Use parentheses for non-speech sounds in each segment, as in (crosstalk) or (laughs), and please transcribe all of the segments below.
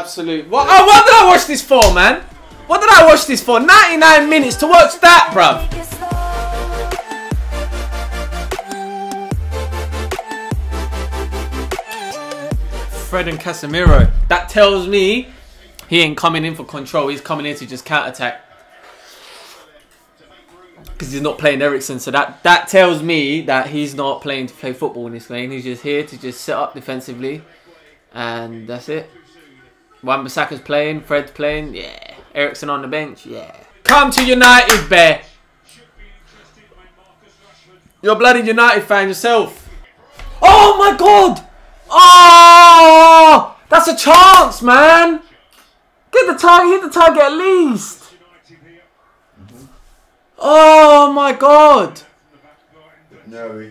Absolute. What, oh, what did I watch this for, man? What did I watch this for? 99 minutes to watch that, bruv. Fred and Casemiro. That tells me he ain't coming in for control. He's coming in to just counter attack. Because he's not playing Eriksen. So that, that tells me that he's not playing to play football in this game. He's just here to just set up defensively. And that's it. Wan Bissaka's playing. Fred's playing. Yeah. Eriksen on the bench. Yeah. Come to United, Bear. You're a bloody United fan yourself. Oh my god! Oh! That's a chance, man! Get the target, hit the target at least! Oh my god! No,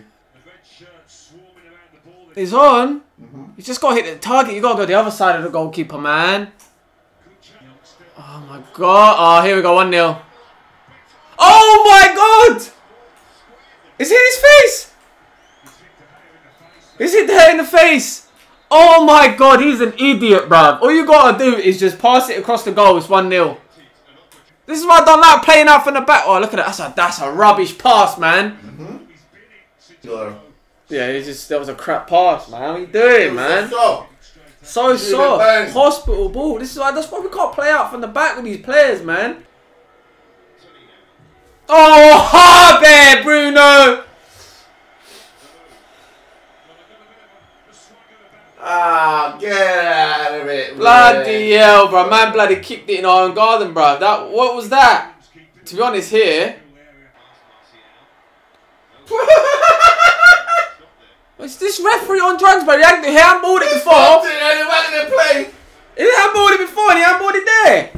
He's on. Mm-hmm. You just gotta hit the target. You gotta go the other side of the goalkeeper, man. Oh my god. Oh, here we go. 1 0. Oh my god! Is it in his face? Is it there in the face? Oh my god, he's an idiot, bruv. All you gotta do is just pass it across the goal. It's 1 0. This is why I don't like playing out from the back. Oh, look at that. That's a, that's a rubbish pass, man. Mm-hmm. Sure. Yeah, it's just that was a crap pass, man. What are you doing, man? So, So soft. Hospital ball. This is why that's why we can't play out from the back with these players, man. Oh, hard there, Bruno. ah, get out of it. Bloody hell, bro. Man, bloody kicked it in our own garden, bro. That what was that? To be honest, here. (laughs) (laughs) Is this referee on drugs, bro? He hadn't he handballed it before. Fucked it, and you're in the play. He handballed it before and he handballed it there.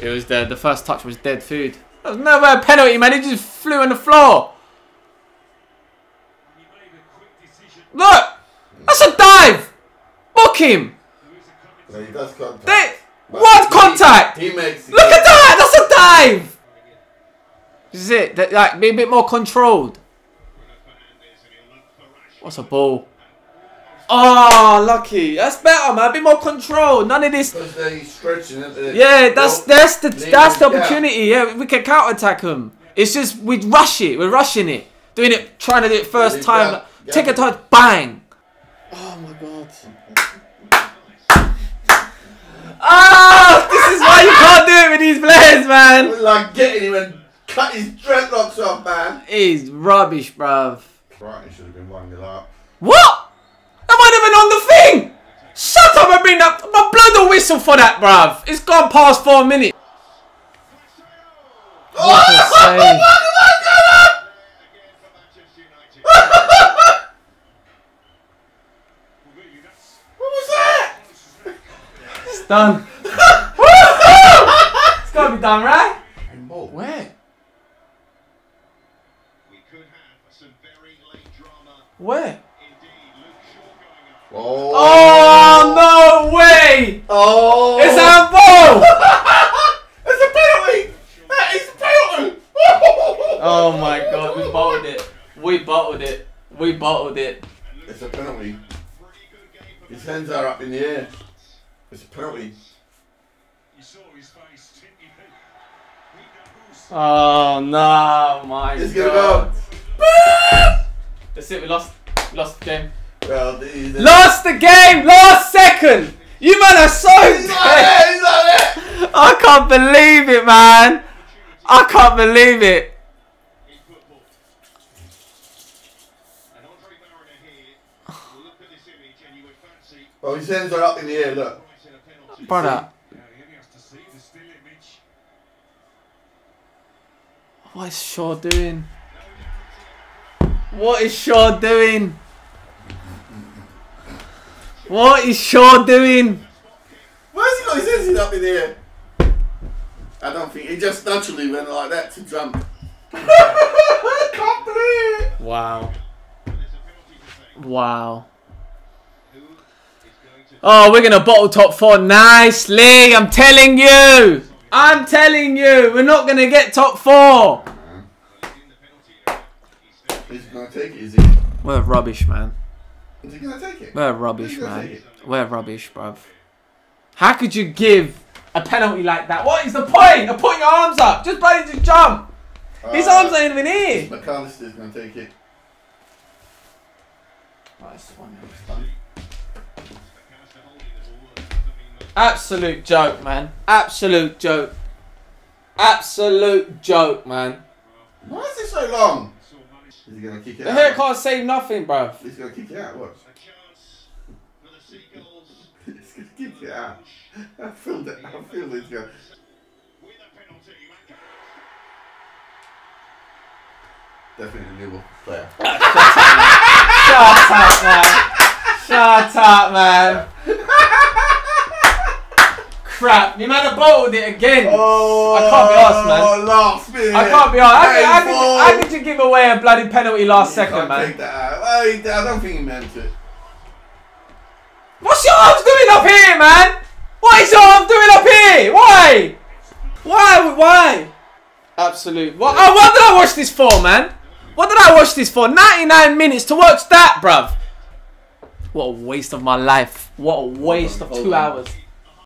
It was dead. The first touch was dead food. That was never a penalty, man. He just flew on the floor. Look! That's a dive! Book him! No, he does contact. They, what he- contact? He makes it. Look at that! That's a dive! This is it. That, like, be a bit more controlled. What's a ball? Oh, lucky. That's better, man. A bit more control. None of this. Because they're stretching it. Yeah, that's that's the Leave that's the opportunity. Yeah, we can counter attack them. It's just we rush it. We're rushing it, doing it, trying to do it first time. down. Take a touch, bang. Oh my god. Ah, this is why you can't do it with these players, man. Like getting him and cut his dreadlocks off, man. He's rubbish, bruv. Brighton should have been 1 0 up. What? That might have been on the thing. Shut up and bring that. My blood a whistle for that, bruv. It's gone past four minutes. What a save. What was that? It's done. (laughs) it's gotta be done, right? Handball. Where? Where? indeed. Luke Shaw going up. Oh. Oh no way! Oh. It's a handball! (laughs) It's a penalty. That is a penalty. (laughs) Oh my god, we bottled it. We bottled it. We bottled it. It's a penalty. His hands are up in the air. It's a penalty. You saw his face, didn't you? He knows. Oh no, my God! It's gonna god. go. That's it, we lost. We lost the game. Well, the, the, Lost the game! Last second! You man are so He's not dead! there. He's not there. I can't believe it, man! I can't believe it! in football. And here will look at this image and you would fancy Well, his hands are up in the air. Look. writing a. Brother, Yeah, he only has to see the still image. what is Shaw doing? What is Shaw doing? What is Shaw doing? Why has he got his hands up in the air? I don't think he just naturally went like that to jump. I (laughs) can't believe it. Wow. There's a penalty to take. Wow. Who is going to Oh, we're gonna bottle top four nicely. I'm telling you. I'm telling you. We're not gonna get top four. in the penalty area? He's gonna take it, is he? We're rubbish, man. Is he gonna take it? We're rubbish, man. We're rubbish, bruv. How could you give a penalty like that? What is the point of putting your arms up? Just bloody just jump. His Uh, arms ain't even here. Mac Allister's to take it. Nice one, Absolute joke, man. Absolute joke. Absolute joke, man. Why is it so long? Is he going to kick it The out? hair can't save nothing, bruv. He's going to kick it out. What? (laughs) He's going to kick it out. I feel that. I feel he's going. Definitely a Liverpool player. (laughs) Shut up, man. Shut up, man. Crap, you might have bottled it again. Oh, I can't be arsed, man. Last minute. I can't be honest. How, could- how, could, Painful. how could you give away a bloody penalty last You second, man? Take that. I, I don't think he meant it. What's your arms doing up here, man? What is your arm doing up here? Why? Why? Why? Absolute. What? Oh, what did I watch this for, man? What did I watch this for? 99 minutes to watch that, bruv. What a waste of my life. What a waste on, of hold two on. hours.